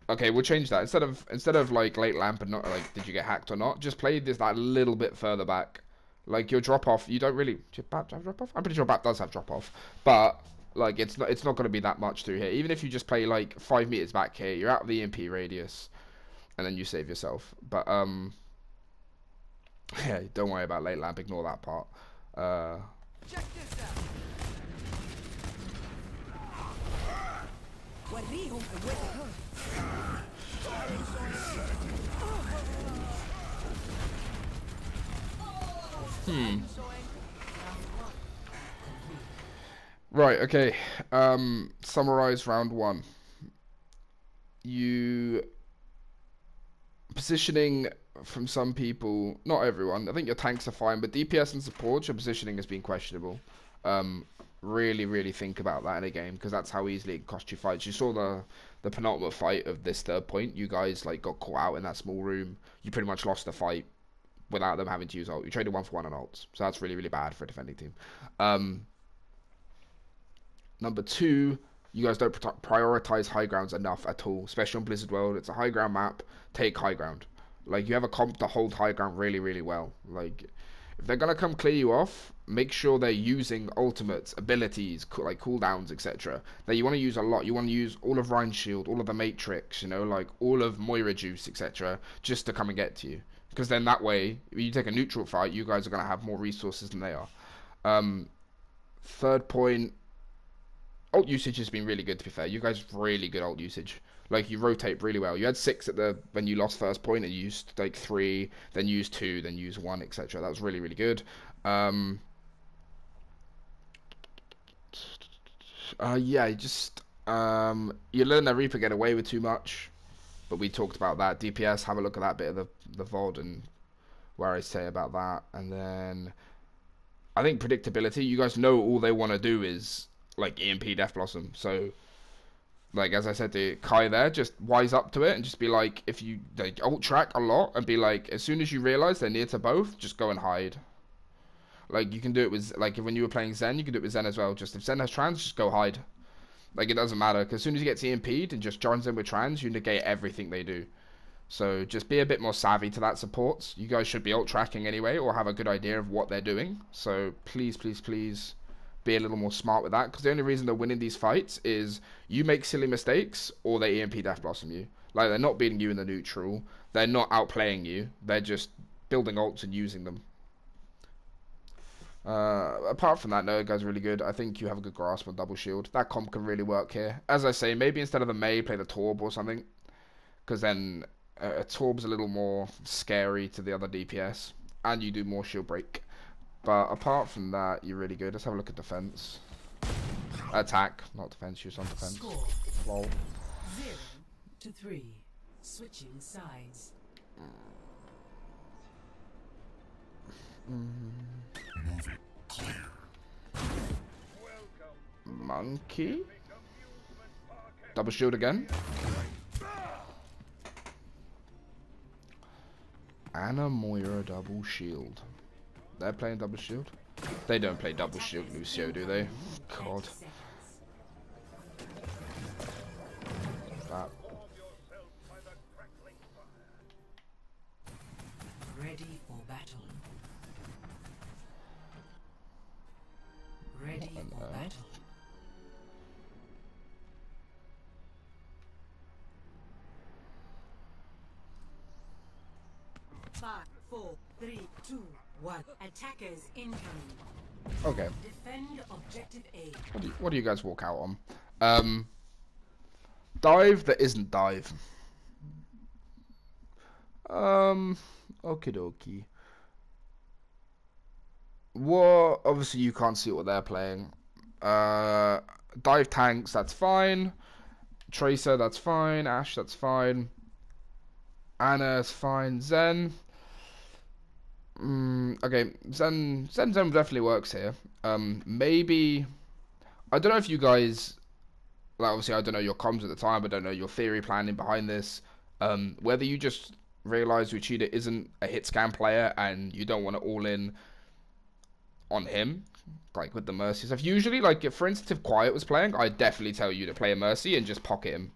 Okay, we'll change that. Instead of instead of like late lamp and not like did you get hacked or not, just play this that little bit further back. Like your drop off, you don't really. Does Bap have drop off? I'm pretty sure Bap does have drop off, but like it's not it's not going to be that much through here. Even if you just play like five meters back here, you're out of the EMP radius, and then you save yourself. But um, yeah, don't worry about late lamp. Ignore that part. Uh, Right, okay. Um, summarize round one. You positioning from some people, not everyone. I think your tanks are fine, but DPS and support, your positioning has been questionable. Um, really, really think about that in a game because that's how easily it cost you fights. You saw the the penultimate fight of this third point. You guys like got caught out in that small room. You pretty much lost the fight without them having to use ult. You traded one for one on ults, so that's really, really bad for a defending team. Um, Number two, you guys don't prioritize high grounds enough at all, especially on Blizzard World. It's a high ground map. Take high ground. Like you have a comp to hold high ground really, really well. Like if they're gonna come clear you off, make sure they're using ultimates, abilities, like cooldowns, etc. That you want to use a lot. You want to use all of Rein's shield, all of the Matrix, you know, like all of Moira juice, etc. Just to come and get to you. Because then that way, if you take a neutral fight, you guys are gonna have more resources than they are. Um, third point ult usage has been really good to be fair. You guys really good ult usage. Like you rotate really well. You had six at the when you lost first point and you used like three, then used two, then used one, etc. That was really really good. Um, uh, yeah, you just um, you learn that Reaper get away with too much, but we talked about that. DPS, have a look at that bit of the the VOD and where I say about that, and then I think predictability. You guys know all they want to do is like EMP Death Blossom. So, like as I said to Kai there, just wise up to it and just be like, if you like ult track a lot and be like, as soon as you realize they're near to both, just go and hide. Like you can do it with like when you were playing Zen, you can do it with Zen as well. Just if Zen has trans, just go hide. Like it doesn't matter because as soon as you get EMP'd and just joins in with trans, you negate everything they do. So just be a bit more savvy to that support. You guys should be alt tracking anyway, or have a good idea of what they're doing. So please, please, please be a little more smart with that because the only reason they're winning these fights is you make silly mistakes or they EMP Death Blossom you. Like they're not beating you in the neutral, they're not outplaying you, they're just building ults and using them. Uh, apart from that, no, it goes really good. I think you have a good grasp on double shield. That comp can really work here. As I say, maybe instead of the Mei, play the Torb or something, because then uh, a Torb's a little more scary to the other DPS, and you do more shield break. But apart from that, you're really good. Let's have a look at defense. Attack, not defense. Use on defense. Score Lol. zero to three. Switching sides. Monkey. Double shield again. Ana Moira double shield. They're playing double shield. They don't play double shield Lucio, do they? God. One. Attackers incoming. Okay. Defend objective A. What do, you, what do you guys walk out on? Um, dive that isn't dive. Um, okie dokie. What? Obviously, you can't see what they're playing. Uh, dive tanks, that's fine. Tracer, that's fine. Ashe, that's fine. Ana's fine. Zen. Mm, okay, Zen, Zen, Zen definitely works here. Um, maybe I don't know if you guys, like obviously I don't know your comms at the time. I don't know your theory planning behind this. Um, whether you just realize Uchida isn't a hit scan player and you don't want to all in on him, like with the Mercy stuff. Usually, like if for instance if Quiet was playing, I'd definitely tell you to play a Mercy and just pocket him,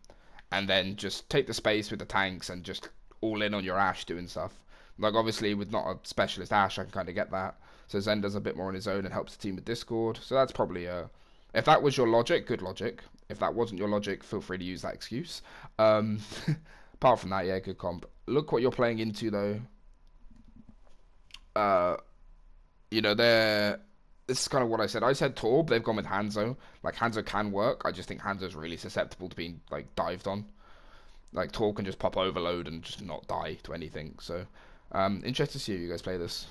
and then just take the space with the tanks and just all in on your Ashe doing stuff. Like obviously with not a specialist Ashe, I can kind of get that. So Zen does a bit more on his own and helps the team with Discord. So that's probably a. If that was your logic, good logic. If that wasn't your logic, feel free to use that excuse. Um, apart from that, yeah, good comp. Look what you're playing into though. Uh, you know they're. This is kind of what I said. I said Torb. They've gone with Hanzo. Like Hanzo can work. I just think Hanzo's really susceptible to being like dived on. Like Torb can just pop overload and just not die to anything. So um, interested to see how you guys play this.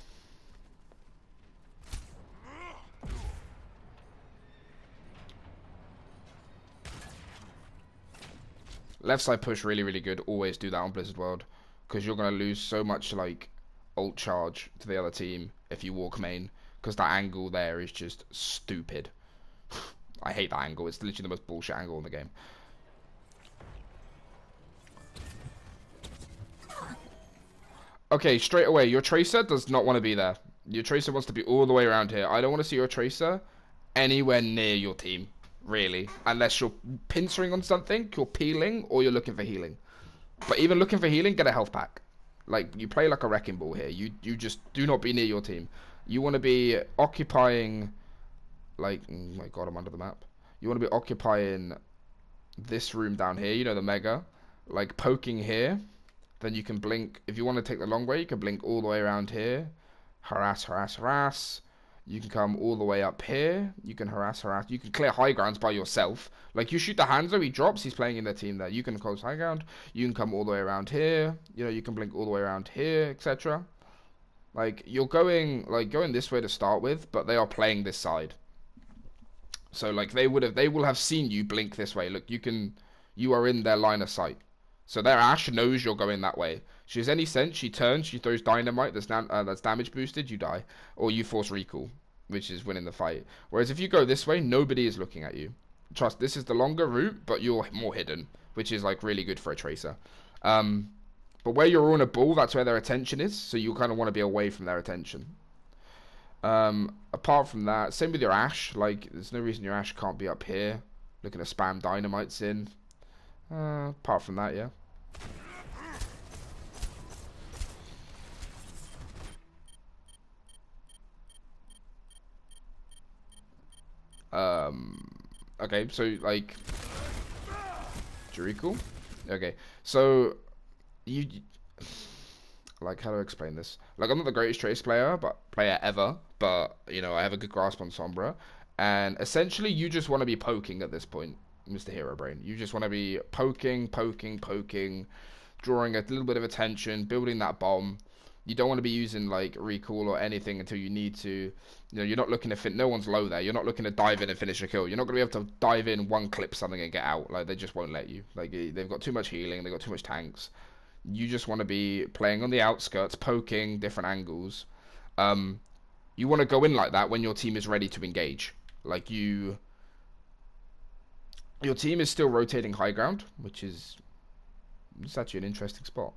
Left side push really, really good. Always do that on Blizzard World. Because you're going to lose so much, like, ult charge to the other team if you walk main. Because that angle there is just stupid. I hate that angle. It's literally the most bullshit angle in the game. Okay, straight away, your Tracer does not want to be there. Your Tracer wants to be all the way around here. I don't want to see your Tracer anywhere near your team, really. Unless you're pincering on something, you're peeling, or you're looking for healing. But even looking for healing, get a health pack. Like, you play like a wrecking ball here. You, you just do not be near your team. You want to be occupying, like, oh my god, I'm under the map. You want to be occupying this room down here, you know, the mega. Like, poking here then you can blink. If you want to take the long way, you can blink all the way around here. Harass, harass, harass. You can come all the way up here. You can harass, harass. You can clear high grounds by yourself. Like you shoot the Hanzo, he drops. He's playing in their team there. You can close high ground. You can come all the way around here. You know, you can blink all the way around here, etc. Like you're going like going this way to start with, but they are playing this side. So like they would have, they will have seen you blink this way. Look, you can, you are in their line of sight. So their Ashe knows you're going that way. She has any sense, she turns, she throws dynamite that's, uh, that's damage boosted, you die. Or you force recall, which is winning the fight. Whereas if you go this way, nobody is looking at you. Trust, this is the longer route, but you're more hidden, which is like really good for a tracer. Um, but where you're on a ball, that's where their attention is, so you kind of want to be away from their attention. Um, apart from that, same with your Ashe. Like, there's no reason your Ashe can't be up here, looking to spam dynamites in. Uh, apart from that, yeah. Um, okay, so like, Jericho. Okay, so you like how to explain this? Like, I'm not the greatest trace player, but player ever, but you know, I have a good grasp on Sombra, and essentially, you just want to be poking at this point. Mr. Hero Brain. You just want to be poking, poking, poking, drawing a little bit of attention, building that bomb. You don't want to be using like recall or anything until you need to. You know, you're not looking to fin. No one's low there. You're not looking to dive in and finish a kill. You're not going to be able to dive in, one clip something and get out. Like they just won't let you. Like they've got too much healing. They've got too much tanks. You just want to be playing on the outskirts, poking different angles. Um, you want to go in like that when your team is ready to engage. Like you your team is still rotating high ground, which is it's actually an interesting spot.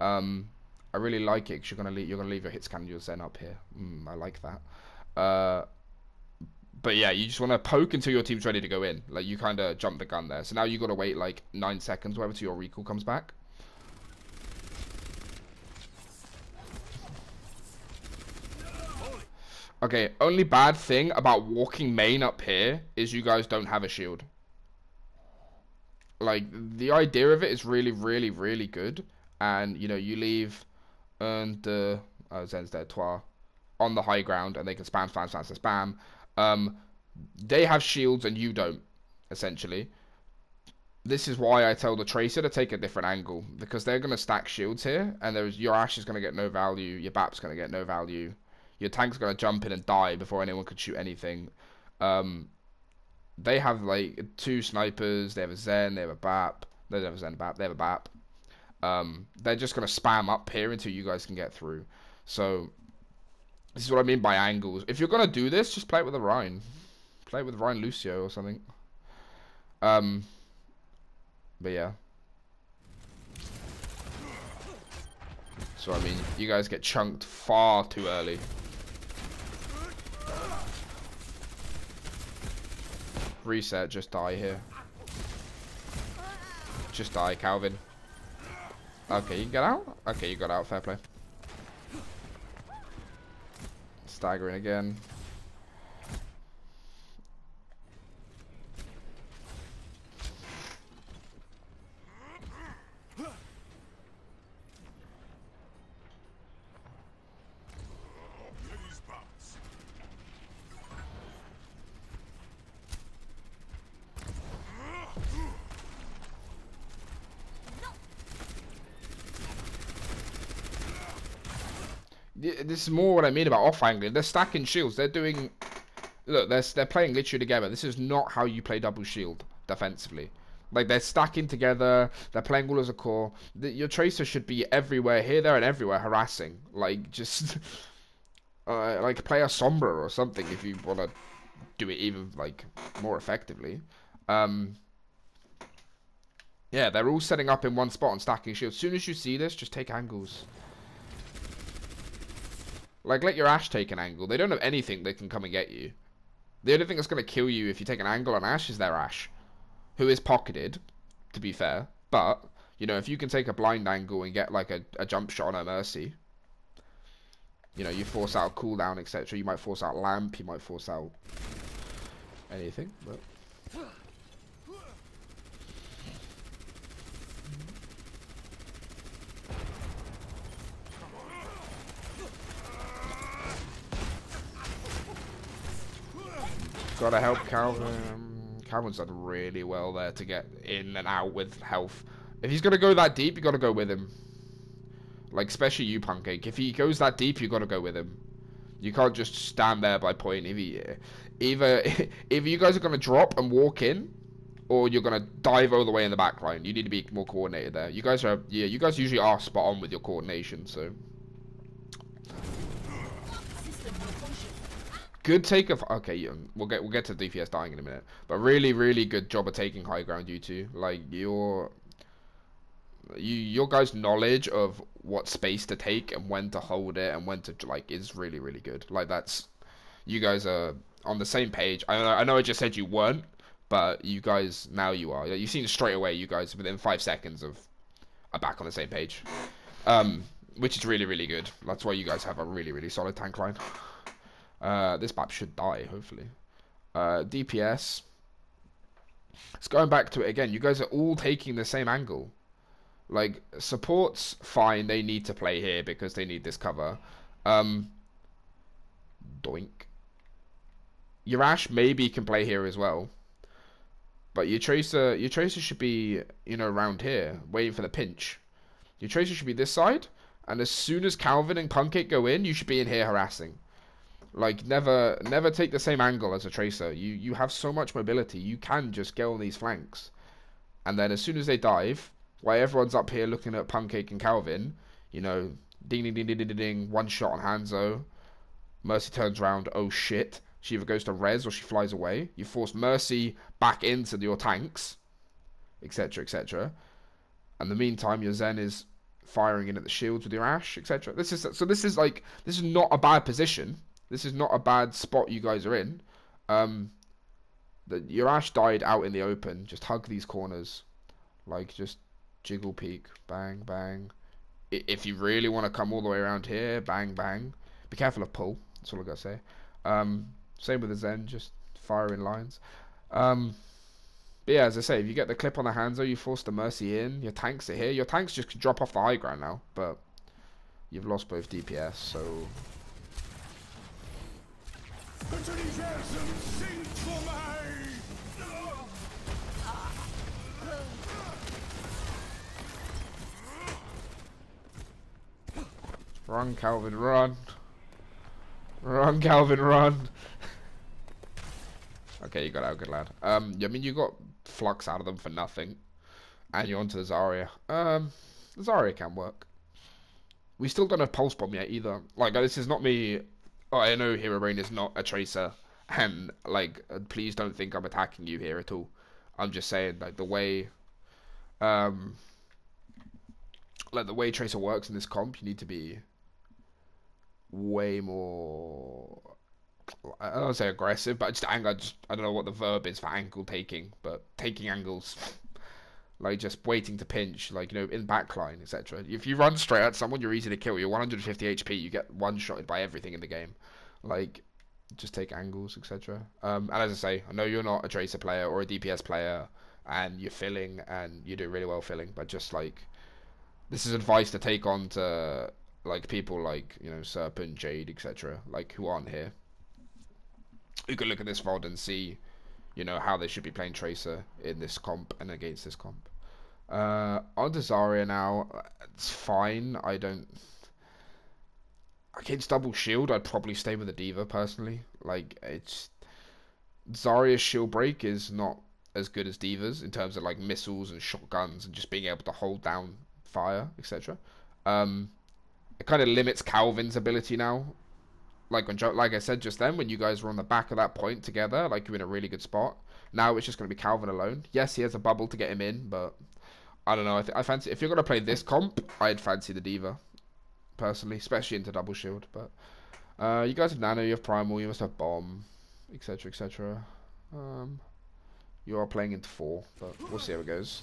Um, I really like it because you're gonna leave, you're gonna leave your hit scan your Zen up here. Mm, I like that. Uh, but yeah, you just want to poke until your team's ready to go in. Like you kind of jump the gun there. So now you got to wait like nine seconds, whatever, till your recall comes back. Okay, only bad thing about walking main up here is you guys don't have a shield. Like, the idea of it is really, really, really good. And, you know, you leave and uh, oh, Zen's dead, Twa, on the high ground and they can spam, spam, spam, spam, spam. Um, they have shields and you don't, essentially. This is why I tell the Tracer to take a different angle. Because they're going to stack shields here. And there's your Ashe is going to get no value. Your Bap's going to get no value your tank's gonna jump in and die before anyone could shoot anything. Um, they have like two snipers. They have a Zen. They have a Bap. They have a Zen Bap. They have a Bap. Um, they're just gonna spam up here until you guys can get through. So this is what I mean by angles. If you're gonna do this, just play it with a Rein. Play it with Rein Lucio or something. Um, but yeah. So I mean, you guys get chunked far too early. Reset, just die here. Just die, Calvin. Okay, you get out? Okay, you got out, fair play. Staggering again. This is more what I mean about off angling. They're stacking shields. They're doing. Look, they're they're playing literally together. This is not how you play double shield defensively. Like they're stacking together. They're playing all as a core. The, your tracer should be everywhere, here, there, and everywhere, harassing. Like just. Uh, like play a sombra or something if you want to do it even like more effectively. Um, yeah, they're all setting up in one spot and stacking shields. As soon as you see this, just take angles. Like, let your Ashe take an angle. They don't have anything that can come and get you. The only thing that's going to kill you if you take an angle on Ashe is their Ashe. Who is pocketed, to be fair. But, you know, if you can take a blind angle and get, like, a, a jump shot on a Mercy. You know, you force out cooldown, etc. You might force out Lamp. You might force out anything, but... Gotta help Calvin. Calvin's done really well there to get in and out with health. If he's gonna go that deep, you gotta go with him. Like, especially you, Pancake. If he goes that deep, you gotta go with him. You can't just stand there by point. If he, either, if you guys are gonna drop and walk in, or you're gonna dive all the way in the back line. You need to be more coordinated there. You guys are, yeah, you guys usually are spot on with your coordination, so. Good take of okay. We'll get we'll get to DPS dying in a minute, but really really good job of taking high ground. You two, like your you your guys' knowledge of what space to take and when to hold it and when to like is really really good. Like that's you guys are on the same page. I I know I just said you weren't, but you guys now you are. You've seen straight away. You guys within five seconds of are back on the same page, um, which is really really good. That's why you guys have a really really solid tank line. Uh, this map should die, hopefully. Uh, DPS. It's going back to it again. You guys are all taking the same angle. Like, support's fine. They need to play here because they need this cover. Um, doink. Your Ashe maybe can play here as well. But your Tracer, your Tracer should be, you know, around here, waiting for the pinch. Your Tracer should be this side. And as soon as Calvin and Pancake go in, you should be in here harassing. Like never never take the same angle as a tracer. You you have so much mobility. You can just get on these flanks. And then as soon as they dive, while everyone's up here looking at Pancake and Calvin, you know, ding ding ding ding ding ding, one shot on Hanzo. Mercy turns around, oh shit. She either goes to res or she flies away. You force Mercy back into your tanks, etc. etc. And the meantime, your Zen is firing in at the shields with your Ashe, etc. This is so. This is like this is not a bad position. This is not a bad spot you guys are in. Um, the, your Ashe died out in the open. Just hug these corners. Like, just jiggle peek. Bang, bang. If you really want to come all the way around here, bang, bang. Be careful of pull. That's all I got to say. Um, same with the Zen, just firing lines. Um, but yeah, as I say, if you get the clip on the Hanzo, you force the Mercy in, your tanks are here. Your tanks just drop off the high ground now, but you've lost both DPS, so... Run, Calvin, run. Run, Calvin, run. okay, you got out, good lad. Um, I mean, you got Flux out of them for nothing. And you're onto the Zarya. Um, the Zarya can work. We still don't have Pulse Bomb yet either. Like, this is not me... Oh, I know Hero Brain is not a Tracer. And, like, uh, please don't think I'm attacking you here at all. I'm just saying, like, the way... Um... Like, the way Tracer works in this comp, you need to be way more I don't say aggressive, but just anger. Just I don't know what the verb is for angle taking, but taking angles, like just waiting to pinch, like you know in backline, etc. If you run straight at someone, you're easy to kill. You're 150 HP. You get one shotted by everything in the game. Like just take angles, etc. Um, and as I say, I know you're not a tracer player or a DPS player, and you're filling and you do really well filling, but just like this is advice to take on to like people like you know Serpent, Jade, etc. Like who aren't here, who can look at this VOD and see, you know, how they should be playing Tracer in this comp and against this comp. Uh, Zarya now, it's fine. I don't. Against double shield, I'd probably stay with the D.Va personally. Like it's Zarya's shield break is not as good as D.Va's in terms of like missiles and shotguns and just being able to hold down fire, etc. Um, it kind of limits Calvin's ability now. Like when, like I said just then, when you guys were on the back of that point together, like you're in a really good spot. Now it's just going to be Calvin alone. Yes, he has a bubble to get him in, but I don't know. I, I fancy if you're going to play this comp, I'd fancy the D.Va personally, especially into double shield. But uh, you guys have Nano, you have Primal, you must have Bomb, etc., etc. Um, you are playing into four, but we'll see how it goes.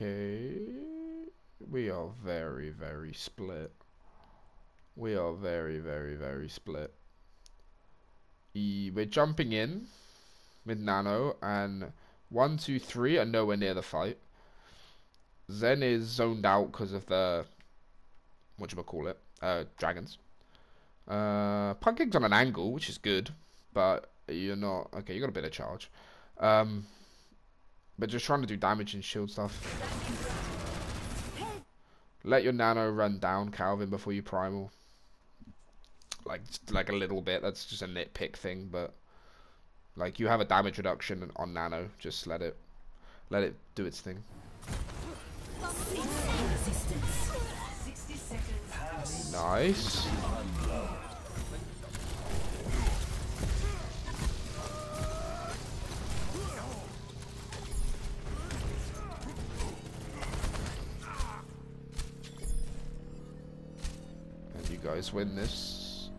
Okay. We are very, very split. We are very, very, very split. E- we're jumping in with Nano, and one, two, three are nowhere near the fight. Zen is zoned out because of the what call it, uh, dragons. Uh, on an angle, which is good, but you're not okay. You got a bit of charge. Um, but just trying to do damage and shield stuff. Let your nano run down, Calvin, before you primal. Like, like a little bit. That's just a nitpick thing, but like you have a damage reduction on nano. Just let it, let it do its thing. Nice. Guys win this.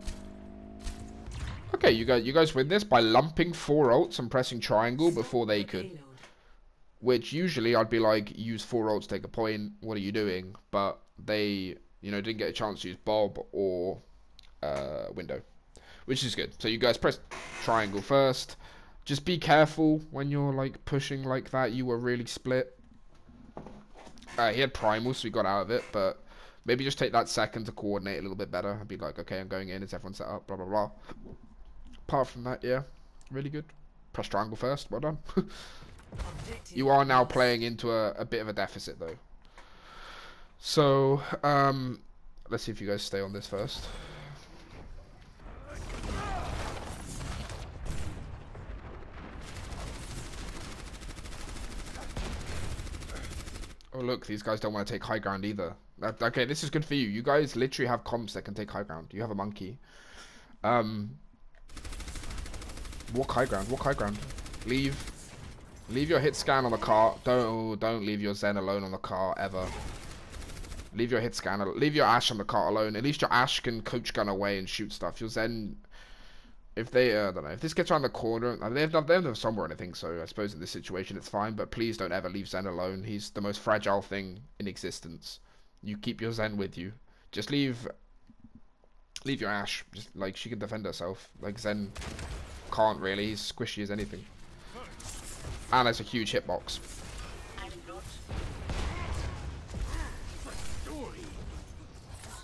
Okay, you guys, you guys win this by lumping four ults and pressing triangle before they could. Which usually I'd be like, use four ults, take a point. What are you doing? But they, you know, didn't get a chance to use Bob or uh, Window, which is good. So you guys press triangle first. Just be careful when you're like pushing like that. You were really split. Uh, he had primal, so he got out of it. But maybe just take that second to coordinate a little bit better. And be like, okay, I'm going in. Is everyone set up? Blah blah blah. Apart from that, yeah, really good. Press triangle first. Well done. You are now playing into a, a bit of a deficit though. So, um, let's see if you guys stay on this first. Oh look, these guys don't want to take high ground either. Okay, this is good for you. You guys literally have comps that can take high ground. You have a monkey. Um, walk high ground. Walk high ground. Leave. Leave your hit scan on the car. Don't don't leave your Zen alone on the car ever. Leave your hit scan. Leave your Ashe on the car alone. At least your Ashe can coach gun away and shoot stuff. Your Zen, if they, uh, I don't know, if this gets around the corner, they have, they have somewhere or anything. So I suppose in this situation it's fine. But please don't ever leave Zen alone. He's the most fragile thing in existence. You keep your Zen with you. Just leave, leave your Ashe. Just like she can defend herself. Like Zen can't really. He's squishy as anything. And it's a huge hitbox.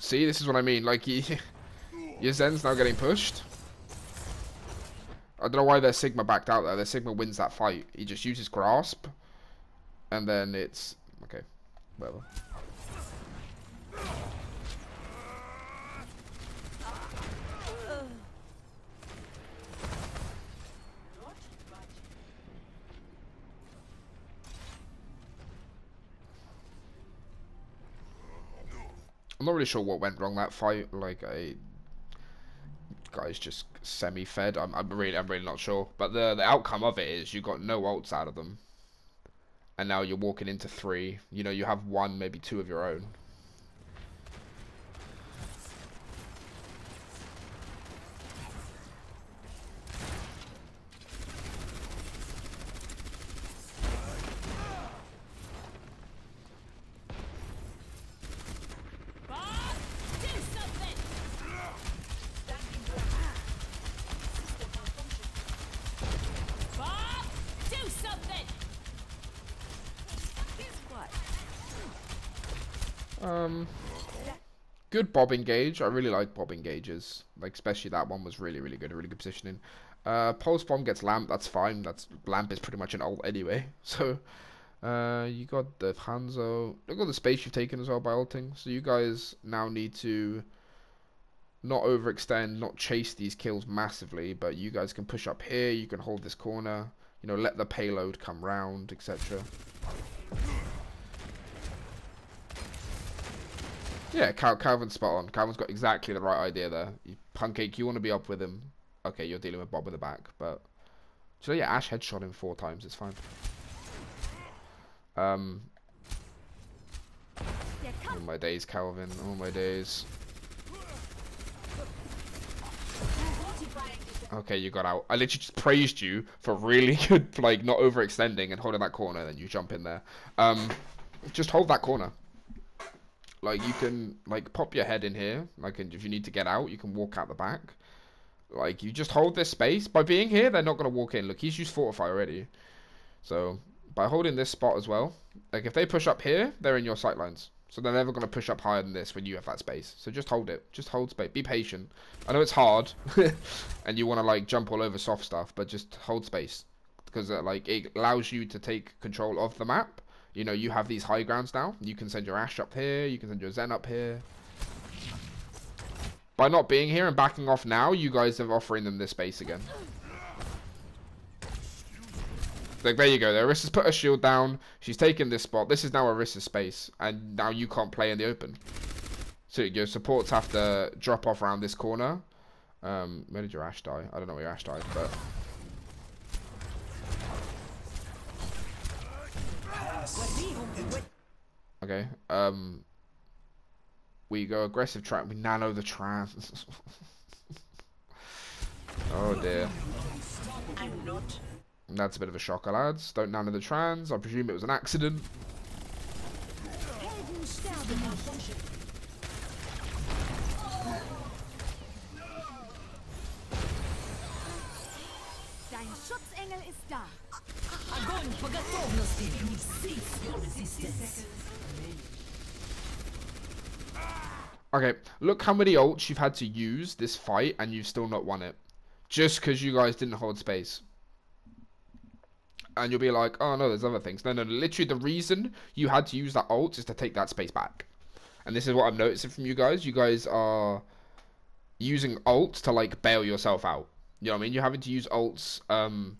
See, this is what I mean. Like, he, your Zen's now getting pushed. I don't know why their Sigma backed out there. Their Sigma wins that fight. He just uses Grasp. And then it's... Okay, whatever. I'm not really sure what went wrong that fight. Like, I guys just semi-fed. I'm, I'm really, I'm really not sure. But the the outcome of it is you got no ults out of them, and now you're walking into three. You know, you have one, maybe two of your own. Good bob engage. I really like bob engages. Like especially that one was really really good. Really good positioning. Uh, pulse bomb gets lamp. That's fine. That's lamp is pretty much an ult anyway. So, uh, you got the Hanzo. Look at the space you've taken as well by ulting. So you guys now need to not overextend, not chase these kills massively, but you guys can push up here. You can hold this corner. You know, let the payload come round, etc. Yeah, Cal Calvin's spot on. Calvin's got exactly the right idea there. You, Pancake, you want to be up with him. Okay, you're dealing with Bob with the back, but... So yeah, Ashe headshot him four times, it's fine. Um... Oh my days, Calvin. Oh my days. Okay, you got out. I literally just praised you for really good, like, not overextending and holding that corner, then you jump in there. Um, just hold that corner. Like, you can, like, pop your head in here. Like, if you need to get out, you can walk out the back. Like, you just hold this space. By being here, they're not going to walk in. Look, he's used Fortify already. So, by holding this spot as well, like, if they push up here, they're in your sight lines. So they're never going to push up higher than this when you have that space. So just hold it. Just hold space. Be patient. I know it's hard, and you want to like jump all over soft stuff, but just hold space because uh, like it allows you to take control of the map. You know, you have these high grounds now. You can send your Ashe up here. You can send your Zen up here. By not being here and backing off now, you guys are offering them this space again. Like, there you go. The Orisa's put her shield down. She's taken this spot. This is now Orisa's space. And now you can't play in the open. So your supports have to drop off around this corner. Um, where did your Ashe die? I don't know where your Ashe died, but... Okay, um... We go aggressive track. We nano the trans. oh dear. I'm not. That's a bit of a shocker, lads. Don't nano the trans. I presume it was an accident. Огонь по готовности. Cease your resistance. Okay, look how many ults you've had to use this fight and you've still not won it. Just because you guys didn't hold space. And you'll be like, oh no, there's other things. No, no, literally the reason you had to use that ult is to take that space back. And this is what I'm noticing from you guys. You guys are using ults to like bail yourself out. You know what I mean? You're having to use ults um,